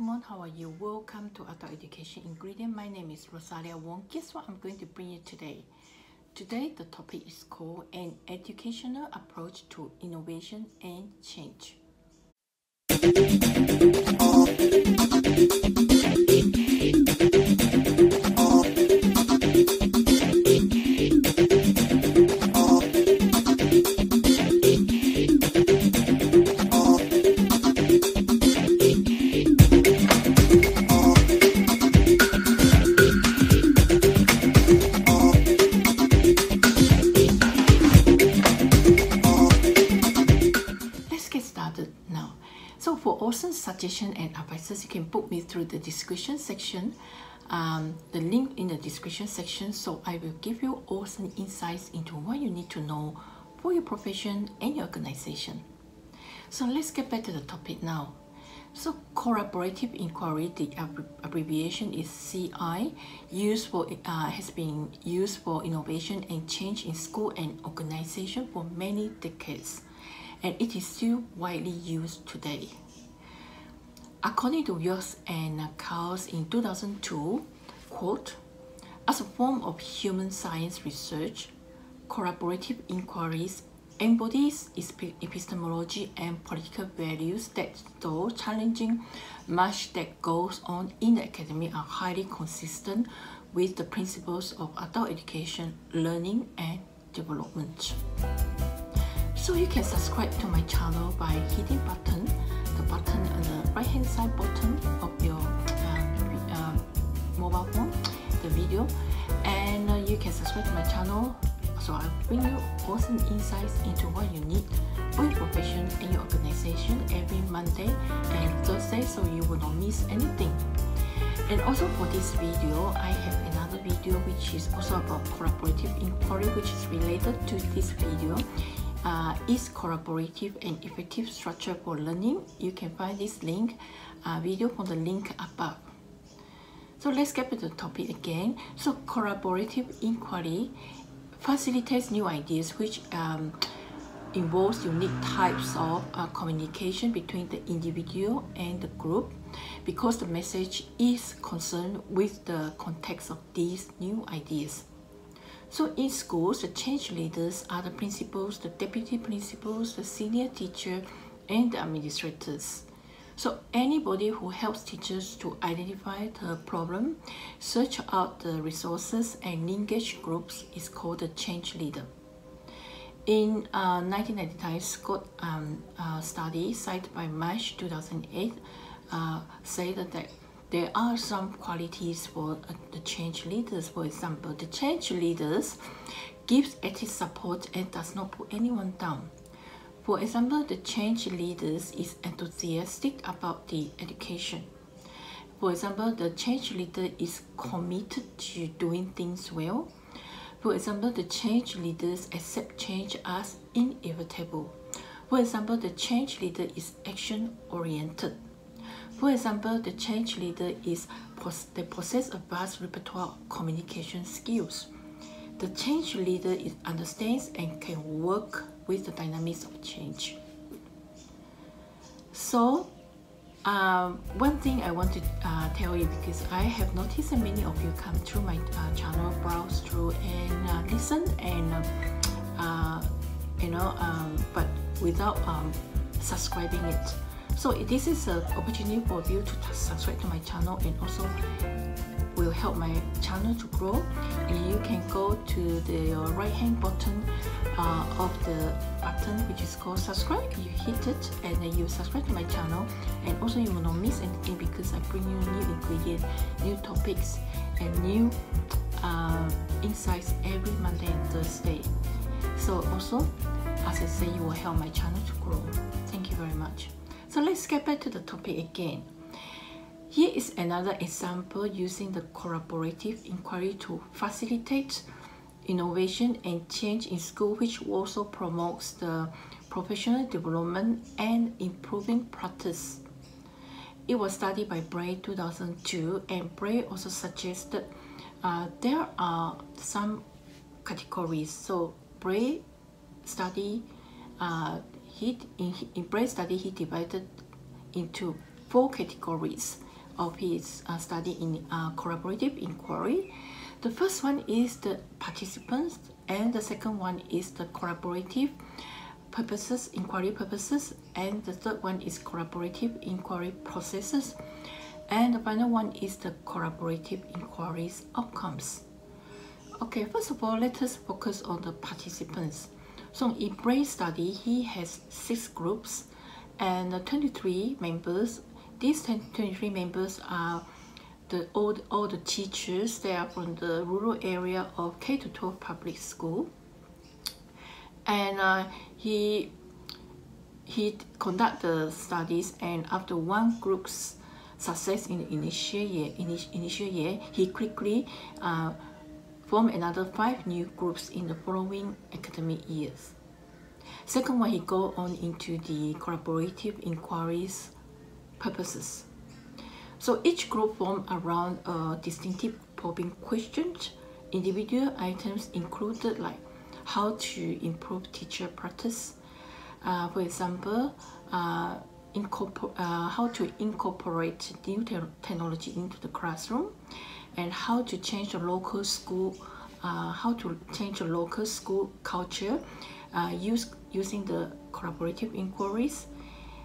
afternoon. How are you? Welcome to Adult Education Ingredient. My name is Rosalia Wong. Guess what I'm going to bring you today? Today, the topic is called An Educational Approach to Innovation and Change. Awesome suggestion and advices, you can book me through the description section. Um, the link in the description section. So I will give you awesome insights into what you need to know for your profession and your organization. So let's get back to the topic now. So collaborative inquiry, the abbreviation is CI, used for uh, has been used for innovation and change in school and organization for many decades, and it is still widely used today. According to Yorks and Kasl in 2002, quote, as a form of human science research, collaborative inquiries embodies epistemology and political values that, though challenging much that goes on in the academy, are highly consistent with the principles of adult education, learning, and development. So you can subscribe to my channel by hitting button the button on the right hand side bottom of your uh, uh, mobile phone the video. And uh, you can subscribe to my channel. So I'll bring you awesome insights into what you need for your profession and your organization every Monday and Thursday so you will not miss anything. And also for this video I have another video which is also about collaborative inquiry which is related to this video uh, is collaborative and effective structure for learning. You can find this link uh, video from the link above. So let's get to the topic again. So collaborative inquiry facilitates new ideas which um, involves unique types of uh, communication between the individual and the group because the message is concerned with the context of these new ideas. So in schools, the change leaders are the principals, the deputy principals, the senior teacher, and the administrators. So anybody who helps teachers to identify the problem, search out the resources, and engage groups is called the change leader. In uh, 1999, Scott um, uh, study cited by Marsh 2008 uh, said that there are some qualities for uh, the change leaders. For example, the change leaders gives active support and does not put anyone down. For example, the change leaders is enthusiastic about the education. For example, the change leader is committed to doing things well. For example, the change leaders accept change as inevitable. For example, the change leader is action-oriented. For example, the change leader is they possess a vast repertoire of communication skills. The change leader is, understands and can work with the dynamics of change. So, um, one thing I want to uh, tell you because I have noticed that many of you come through my uh, channel, browse through and uh, listen and uh, you know, um, but without um, subscribing it. So this is an opportunity for you to subscribe to my channel and also will help my channel to grow. And you can go to the right hand button uh, of the button which is called subscribe. You hit it and then you subscribe to my channel and also you will not miss anything because I bring you new ingredients, new topics and new uh, insights every Monday and Thursday. So also, as I say, you will help my channel to grow. Thank you very much. So let's get back to the topic again. Here is another example using the collaborative inquiry to facilitate innovation and change in school which also promotes the professional development and improving practice. It was studied by Bray 2002 and Bray also suggested uh, there are some categories. So Bray study uh, he in, in study he divided into four categories of his uh, study in uh, collaborative inquiry. The first one is the participants and the second one is the collaborative purposes, inquiry purposes, and the third one is collaborative inquiry processes, and the final one is the collaborative inquiries outcomes. Okay, first of all, let us focus on the participants. So in Brain study, he has six groups and 23 members. These 23 members are the old all the teachers. They are from the rural area of K-12 public school. And uh, he he conduct the studies and after one group's success in the initial year, initial year he quickly uh, formed another five new groups in the following academic years. Second one, he go on into the collaborative inquiries purposes. So each group form around a distinctive probing questions. Individual items included like how to improve teacher practice. Uh, for example, uh, uh, how to incorporate new te technology into the classroom and how to change the local school, uh, how to change the local school culture uh, use, using the collaborative inquiries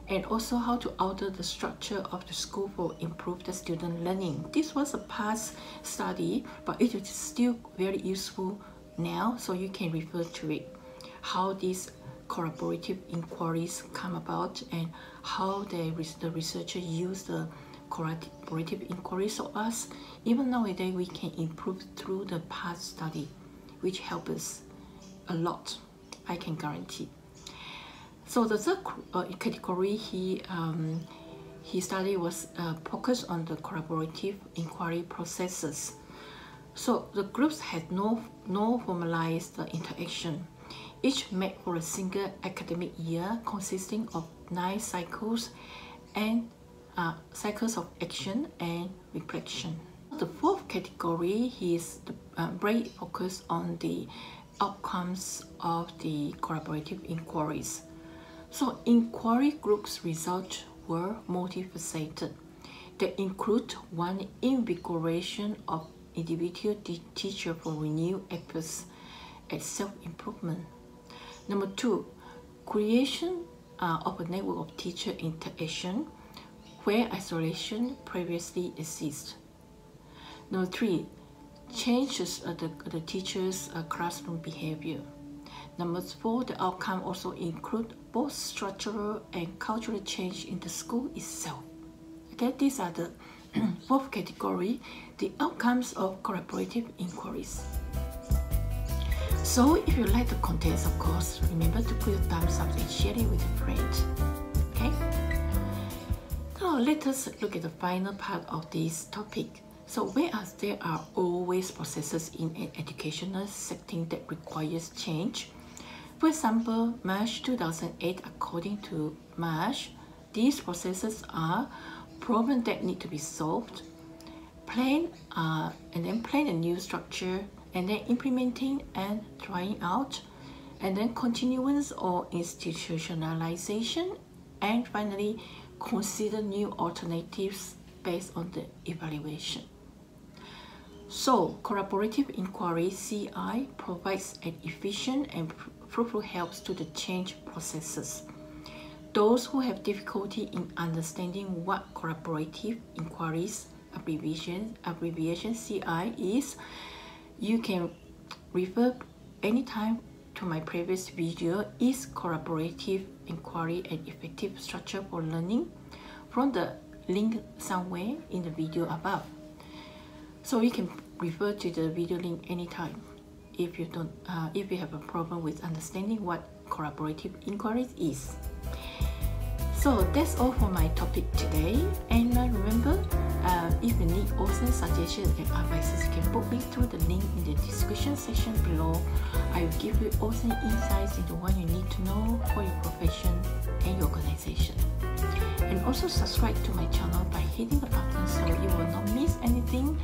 and also how to alter the structure of the school for improved student learning. This was a past study, but it is still very useful now, so you can refer to it. How these collaborative inquiries come about and how they, the researcher use the collaborative inquiries of us. Even nowadays, we can improve through the past study, which help us a lot, I can guarantee. So the third uh, category he um, he studied was uh, focused on the collaborative inquiry processes. So the groups had no no formalized interaction. Each met for a single academic year consisting of nine cycles and uh, cycles of action and reflection. The fourth category is the uh, very focused on the outcomes of the collaborative inquiries. So inquiry groups results were multifaceted. They include one invigoration of individual teacher for renewed efforts at self-improvement. Number two, creation uh, of a network of teacher interaction where isolation previously exists. Number three, changes the, the teacher's uh, classroom behavior. Number four, the outcome also include both structural and cultural change in the school itself. Okay, these are the fourth category, the outcomes of collaborative inquiries. So if you like the contents, of course, remember to put your thumbs up and share it with a friend. Okay? Now let us look at the final part of this topic. So whereas there are always processes in an educational setting that requires change, for example, Marsh 2008, according to Marsh, these processes are problems that need to be solved, plan uh, and then plan a new structure, and then implementing and trying out, and then continuance or institutionalization, and finally consider new alternatives based on the evaluation. So, collaborative inquiry CI provides an efficient and fruitful helps to the change processes. Those who have difficulty in understanding what collaborative inquiries abbreviation, abbreviation CI is, you can refer anytime to my previous video is collaborative inquiry and effective structure for learning from the link somewhere in the video above. So you can refer to the video link anytime if you don't uh, if you have a problem with understanding what collaborative inquiries is. So that's all for my topic today. And uh, remember, uh, if you need awesome suggestions and advices, you can book me through the link in the description section below. I will give you awesome insights into what you need to know for your profession and your organization. And also subscribe to my channel by hitting the button so you will not miss anything.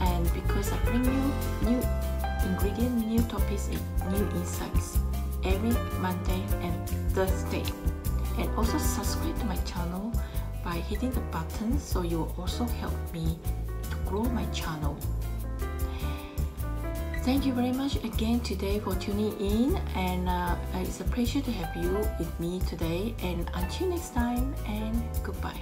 And because I bring you new ingredient new topics and new insights every Monday and Thursday. And also subscribe to my channel by hitting the button so you will also help me to grow my channel. Thank you very much again today for tuning in and uh, it's a pleasure to have you with me today and until next time and goodbye.